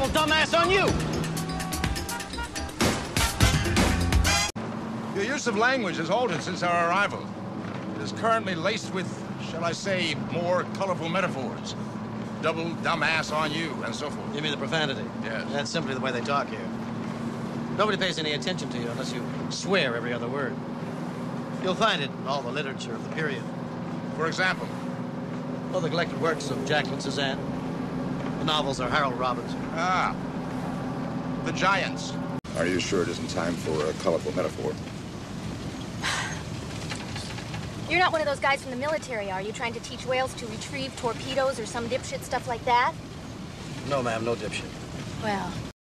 on you. Your use of language has altered since our arrival. It is currently laced with, shall I say, more colorful metaphors. Double dumbass on you, and so forth. You mean the profanity? Yes. That's simply the way they talk here. Nobody pays any attention to you unless you swear every other word. You'll find it in all the literature of the period. For example, All the collected works of Jacqueline Susann. The novels are Harold Robbins. ah, the giants. Are you sure it isn't time for a colorful metaphor? You're not one of those guys from the military, are you? Trying to teach whales to retrieve torpedoes or some dipshit stuff like that? No, ma'am, no dipshit. Well,